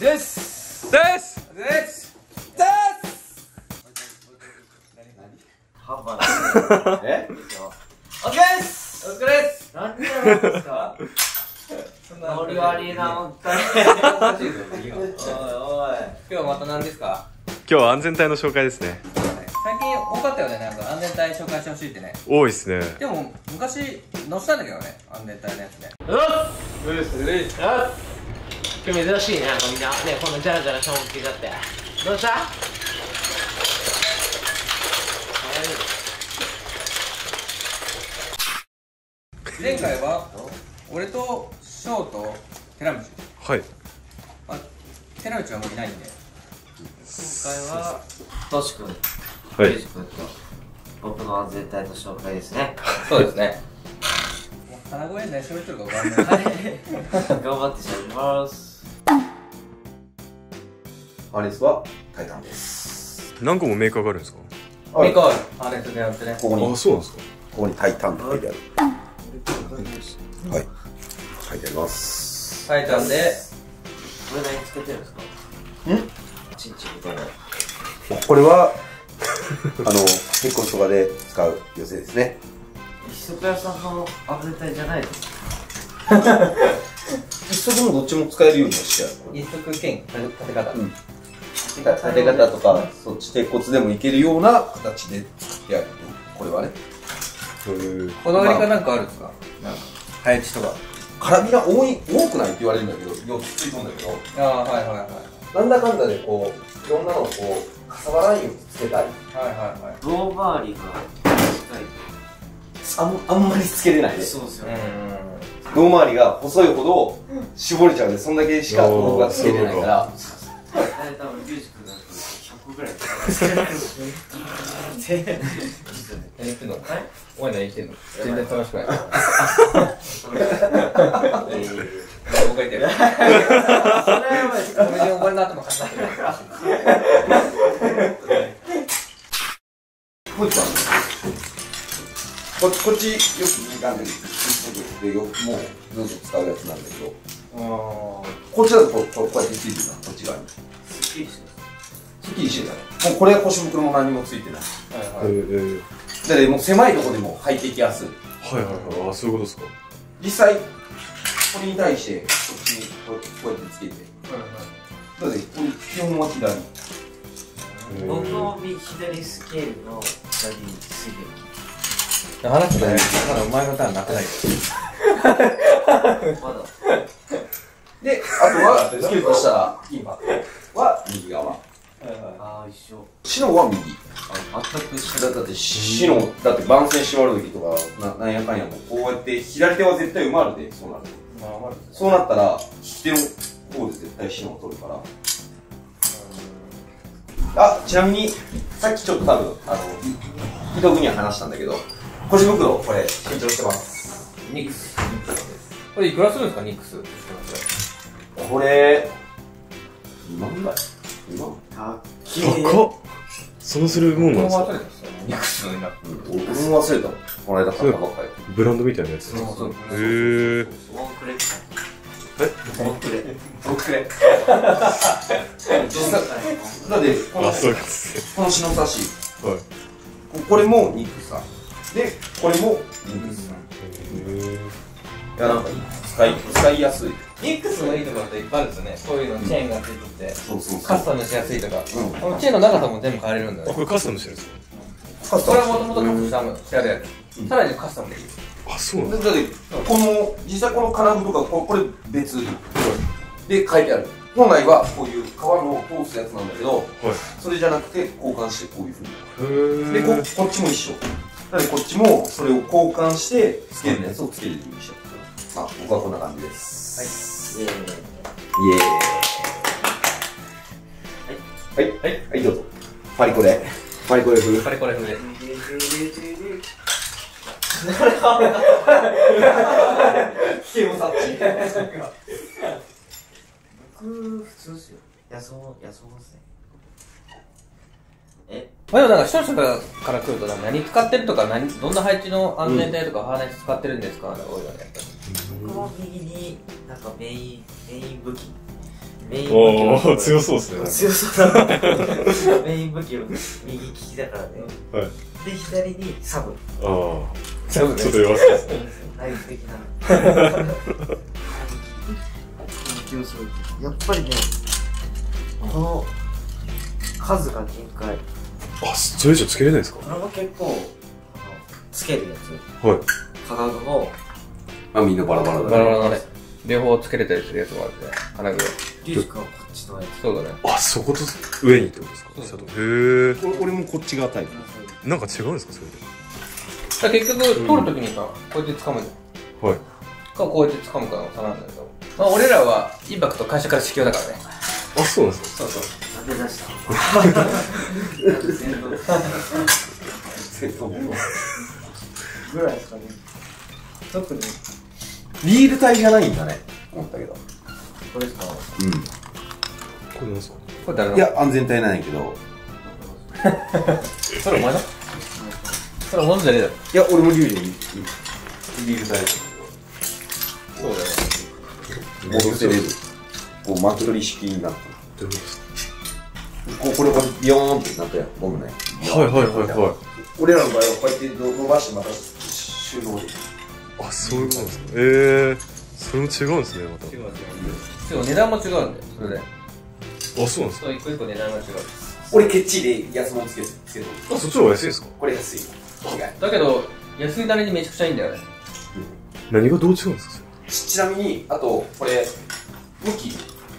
です。です。です。ハンバえお疲れです。お疲れです。何でやるんです。かそんなノリ悪いな、本当に。おいおい。今日また何です。か今日は安全帯の紹介です。ね最近多かったよねなんか安全帯紹介してほしいってね多いです。ねでも昔載せたんだけどね安全帯のやつねうっうっうっ今日珍しいね、なんかみんな。ね、こんなジャラジャラしたもん着けちゃって。どうした？前回は俺と翔と寺道はいあ寺道はもういないんで今回は、トシ君、はいユージ君と、僕の安全帯の紹介ですね。そうですねもう鼻声ね喋ってるか分かんないはい。頑張って喋ります。アレスはタイタンです。何個もメーカーがあるんですか？ミコハーネスでやってねここに、こそうなんですかこにタイタンって書いてある。はい。書いてあります。タイタンでこれ何つけてるんですか？ん？チンチンみたいな。これは、あの、結婚とかで使う寄せですね。一足屋さんの安全帯じゃないです。一足もどっちも使えるようにはしてある。一足兼立て方うん立て方とか、そっち鉄骨でもいけるような形で作ってある。これはね。こだわりかなんかあるんですか？なんか配置とかカラビナ多い、多くないって言われるんだけど、4つついとんだけど、ああはいはいはいなんだかんだでこう、いろんなのをこう、かさばらんようにつけたり、はいはいはいローバーリが近あんあんまりつけれないい。で。そうですよね。うん胴回りが細いほど絞れちゃうんで、そんだけしか僕がつけてないから、多分ユージ君だと100個ぐらい。何言ってんのお前何言ってんの？全然楽しくない僕が言ってるそれはやばいです。俺で俺の頭かかってるこっちこっちよく時間ででよくもうずっと使うやつなんだけどこっちだとこうこうこうやってついてるなこっち側にすっきりしてす。っきりしてたね。もうこれは腰袋も何もついてない。はいはい。えだからもう狭いところでも履いていきやすい。はいはいはい。あそういうことですか。実際これに対してこっちにこうやってつけて。だってこれ基本は左。僕の右左スケールの左水平話してたね。まだお前のターンなくない まだ。であとはつけるとしたら今は右側。ああ、一緒。白は右。あ、全く一緒。だだって白。だって番線縛る時とかななんやかんやもこうやって左手は絶対埋まるでそうなる。とそうなったら利き手の方で絶対白を取るから。あちなみにさっきちょっと多分あの伊藤君には話したんだけど腰袋これ新調してます。ニックス。これいくらするんですかニックスこれ2万ぐらい2万あ、高っ。そのするもんなんですか？忘れたんですよニックスになって俺も忘れた。この間買ったばっかり。ブランドみたいなやつへえウォンクレえウォンクレ。僕くれだってこのあそうですこの篠差し。はいここれもニックスさんでこれもニックスさんいやなんかいい使い使いやすいニックスのいいところっていっぱいあるんですよね。こういうのチェーンがついてて。そうそうカスタムしやすいとか。うん。このチェーンの長さも全部変えれるんだよあこれカスタムしてるんですカスこれはもともとカスタムしてあるやうん。つさらにカスタムできる。かあそうなんだ。だってこの実際この金具とかここれ別。で書いてある。本来はこういう革の通すやつなんだけどはい。それじゃなくて交換してこういうふうに。へでここっちも一緒。なのでこっちもそれを交換してつけるやつをつけれるようにしたまあ僕はこんな感じです。イエーイ。イエーイ。はい。はい。はい。どうぞ。パリコレ。パリコレ風。これこれ風で。危険を察知僕、普通ですよ。野草、野草ですね。え、まあでもなんか視聴者から来ると何使ってるとか何どんな配置の安全帯とかハーネス使ってるんですか？なんか多いよねやっぱり僕も右に、なんかメイン、メイン武器。メイン武器おお強そうですね強そうだな。メイン武器を右利きだからね。はい。で左にサブ。ああちょっちょっと弱そうですねナイフ的な気をするやっぱりねこの数が限界あそれ以上つけれない。ですかこれも結構あのつけるやつはい。価格もあみんなバラバラだバラバラだね。両方つけれたりするやつもあるね金具リュウジ君はこっちのやそうだね。あそこと？上にってことですか？そうそうへえ。俺俺もこっち側タイプ。つなんか違うんですかそれで？だ結局取るときにさこうやって掴むじゃん。はい。かこうやって掴むかの差なんだけど。まあ俺らはインパクト会社から支給だからね。あそうなんですか？そうそう。なんで出した。ぐらいですかね。特にリール体じゃないんだね。思ったけど。これですか？これなんですか？これ誰の？うんいや安全体なんやけど。それお前のそれものじゃねえだろ。いや俺もリュウジにリール体。だそうだよ。けど戻せれる。こうマットリ式になった。どういうことですこうこれがビヨーンってなったやん。ゴムね。かはいはいはいはい。俺らの場合はこうやって伸ばしてまた収納であそういうことですか。ええそれも違うんですねまた。違う違う違う値段も違うんだよそれで。あそうなんですか。一個一個値段が違う。俺ケッチで安物つけてつけてあそっちの方が安いですか。これ安い。だけど安いなりにめちゃくちゃいいんだよね。何がどう違うんですかちなみにあとこれ向き。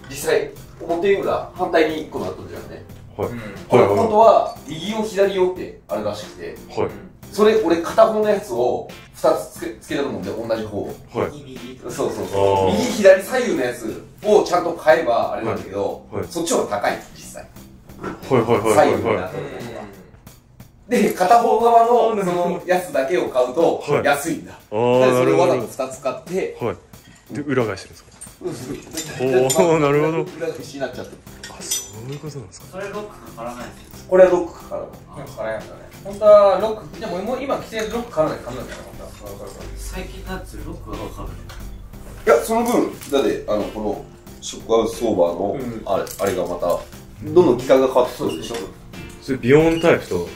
実際表裏反対に1個なっとるじゃんねはい。これはい。はい本当は右を左をってあるらしくて。はい。それ俺片方のやつを2つつけつけてるもんで同じ方。はい。右右。そうそうあそう。ー。右左左右のやつをちゃんと買えばあれなんだけど、はい。はい。そっちの方が高い実際。はいはいはい左右にはい。はなってる方が。で片方側のそのやつだけを買うとはい。安いんだ、いあであなそれをわざと2つ買ってはい。で裏返してるんですか？おーなるほど。になっちゃってあそういうことなんですか？それロックかからないですこれはロックかから。ないなんか辛いんだね。本当はロックでももう今規制でロック買わないと買わない。んだよね本当はそうそうそう最近のやつロックがかかるい。やその分だってあのこのショックアウトソーバーの、うん。あれあれがまたどんどん機械が変わってくるでしょそれビヨーンタイプと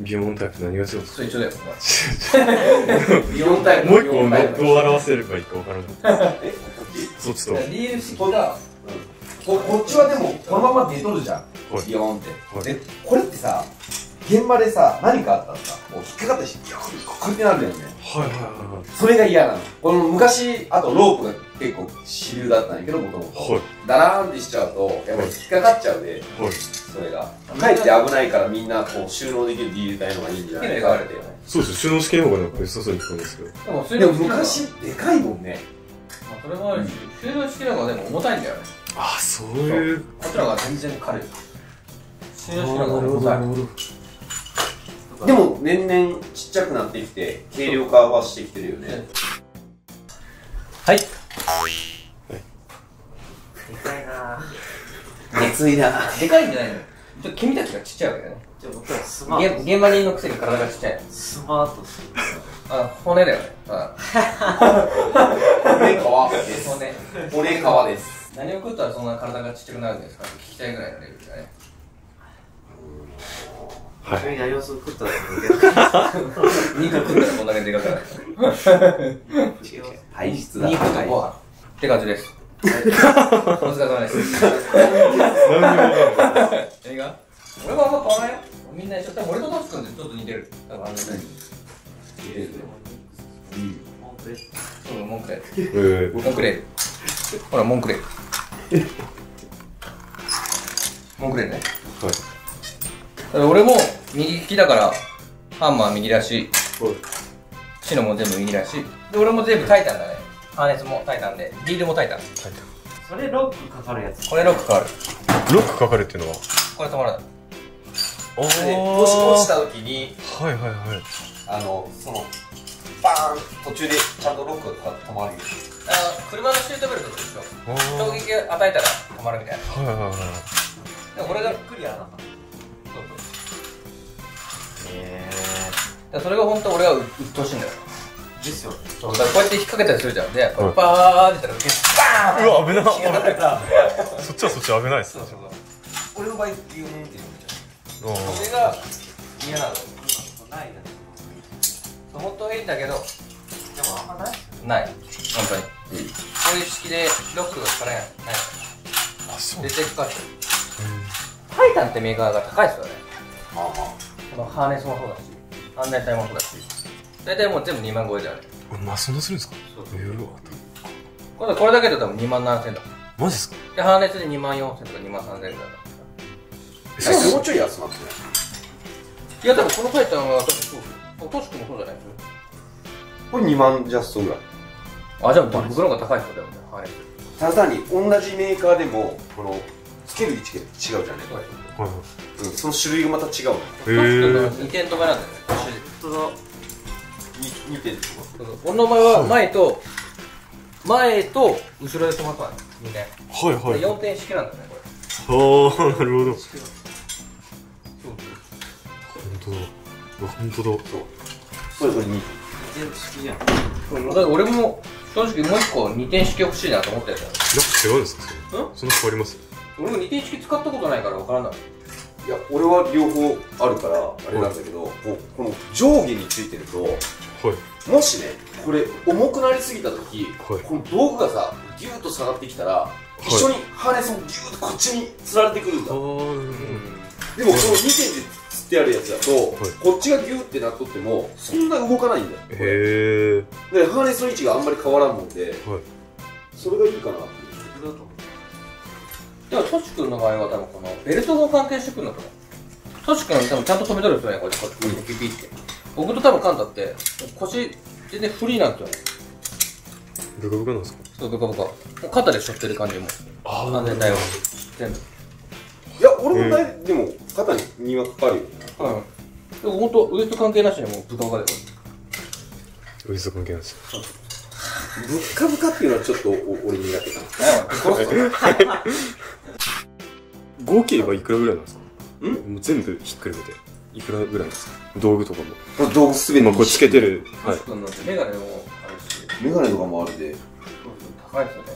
ビヨーンタイプ何が違うんですか一緒だよ。4タイプもう一個ど4タイプどう表せればいいかわからない そっちと。はいリール式がここっちはでもこのまま出とるじゃん。はい。ビヨーンって、はこれってさ現場でさ何かあったらさもう引っかかったしビヨーンってこうやってなるんだよねはいはいはい。それが嫌なの。この昔あとロープが結構主流だったんやけどもともとはい。ダラーンってしちゃうとやっぱり引っかかっちゃうではい。それが。かえって危ないからみんなこう収納できる DL 体のがいいんじゃない？かってそうです収納式の方がなんか良さそうに聞こえますけど。でもそれでも昔でかいもんね。まあそれもあるし収納式の方がでも重たいんだよね。あそういう。こっちの方が全然軽い。収納式の方が重たないるほど。でも年々ちっちゃくなってきて軽量化はしてきてるよねな熱いな。でかいんじゃないの？ちょっと君たちがちっちゃいわけだね。じゃあ僕はスマー現現場人のくせに体がちっちゃい。トスマートする。あ骨だよ。ねうん骨皮です。骨。骨皮です。何を食ったらそんな体がちっちゃくなるんですか？って聞きたいぐらいのレベルだね。はい。やります食ったら肉食ったらこんだけでかくなる体質だ肉とご飯って感じですお疲れ様です。何にもわかんない。映画？俺はあんま変わらない。よみんな一緒。多分俺とトシ君ってちょっと似てる。多分あの何モンクレそうモンクレーえルモンクレ。ールほらモンクレ。ールモンクレールね。ーはい俺も右利きだからハンマー右だしはい。シノも全部右だしで俺も全部タイタンだねハーネスもタイタンでリールもタイタンそれロックかかるやつ。これロック変わるロックかかるっていうのは？これ止まらない。あでもし落ちた時にはいはいはい。あのそのバーン途中でちゃんとロックが止まるよあの車のシートベルトと一緒。あ衝撃与えたら止まるみたいな。はいはいはいでも俺がゆっくりやらなかっそうそう。たへだからそれが本当俺はう鬱陶しいんだよですよ。ねそうだからこうやって引っ掛けたりするじゃんでこれバーってやったらバーンうわ危な引っ掛けた。そっちはそっち危ないっすそうそうそう。俺の場合ギューンっていうあそれが嫌なの。ないな。本当はいいんだけど。でもあんまないない。本当にこういう式でロックがかからないない。あそう。絶対かかってるタイタンってメーカーが高いですよね。まあまあ。このハーネスもそうだし安全帯もそうだし大体もう全部2万超えじゃないうんまあそんなするんですか？そうええわこれこれだけで多分2万7000だ。マジっすか？でハーネスで2万4000とか2万3000ぐらいだえそれもうちょい安なんですねいやでもこのタイタンは多分そうトシ君もそうじゃないですこれ2万ジャストぐらい。あじゃあ僕の方が高いですよでもね。ハーネスただ単に同じメーカーでもこのつける位置が違うじゃんね、はいうん、その種類がまた違う。のへえ2点止めなんだよねそのに似てるってこそうそう。俺の場合は前と前と後ろで止まったの？2点。はいはい。で4点式なんだよねこれ。ああなるほど。そう本当だ。本当だ。とそれこれ似て全部好きじゃん。そうだから俺も正直もう1個2点式欲しいなと思ってるんだよなんか違うんですか？それ。ん？そんな変わります？俺も2点式使ったことないから分からないいや俺は両方あるからあれなんだけど、こうこの上下についてるとはい。もしねこれ重くなりすぎた時、はい。この道具がさギューッと下がってきたら、い。一緒にハーネスもギューッとこっちにつられてくるんだ。ああなるほど。でもこの2点でつってあるやつだと、い。こっちがギューってなっとってもそんな動かないんだよ。へえでハーネスの位置があんまり変わらんもんではい。それがいいかなってでもトシ君の場合は多分このベルトが関係してくるのかなトシ君は多分ちゃんと止めとるんですよねこうやってこうやってピピって。僕と多分カンタって腰全然フリーなんですよね。ブカブカなんですか？そうブカブカ。もう肩で背負ってる感じも。あ安全帯を全部。いや俺もだいでも肩に荷はかかるようん。でも本当ウエスト関係なしにもうブカブカでウエスト関係ないですぶっかぶかっていうのはちょっとお俺苦手かな殺す合計はい。くらぐらい。なんですかんもう全部ひっくるめてい。くらぐらい。ですか道具とかも道具すべて今こうつけてるはい。メガネもあるしメガネとかもあるで高い。ですよね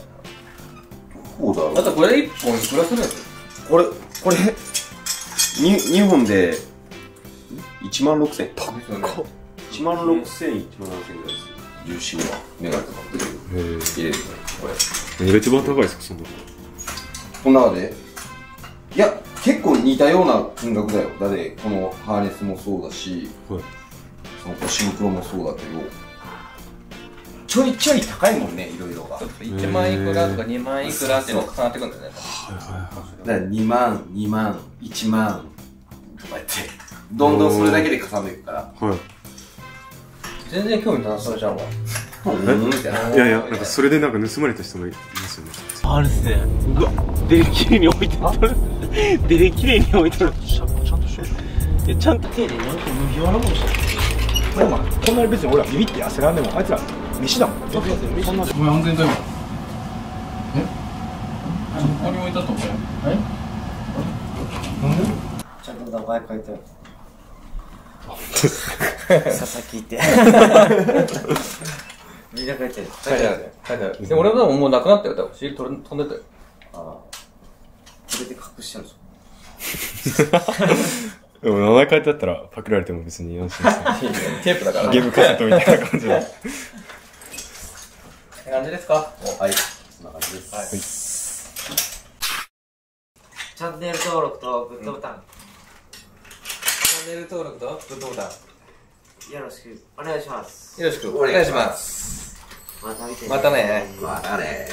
こうだろうあとこれ1本い。くらするんですこれこれ 2, 2本で1万6000円かですよね1万6000円1万7000円ぐらい。です重心はメガネとかも入へえれるこれ何が一番高いですかそんなこの中でいや結構似たような金額だよ。だってこのハーネスもそうだしはい。その腰袋もそうだけどちょいちょい高いもんねいろいろが。だか1万いくらとか2万いくらっていうのが重なってくるんだよね。はいはいら2万2万1万とかやってどんどんそれだけで重ねていくから。はい。は全然興味なさそうじゃん。いやいやなんかそれでなんか盗まれた人もいますよね。あるっすね。うわ。デレキレイに置いてとるデレキレイに置いとる。ちゃんとしてるちゃんと丁寧に置いて無病なものしてでもまあこんなに別に俺らビビって焦らんでもあいつら飯だもん。全然そんなこれ安全帯もえそこに置いたと思うちゃんと名前書いて。あ る佐々木って。みんな書いてる書いてある書いてあるでも俺はもうなくなったよ。多分シール飛んでたよ。ああ。これで隠してあるぞでも名前書いてあったらパクられても別に安心ですねテープだからゲームカセットみたいな感じで。って感じですか？はい。そんな感じです、チャンネル登録とグッドボタン、チャンネル登録とグッドボタンよろしくお願いします。よろしくお願いします。また見てまたね。またね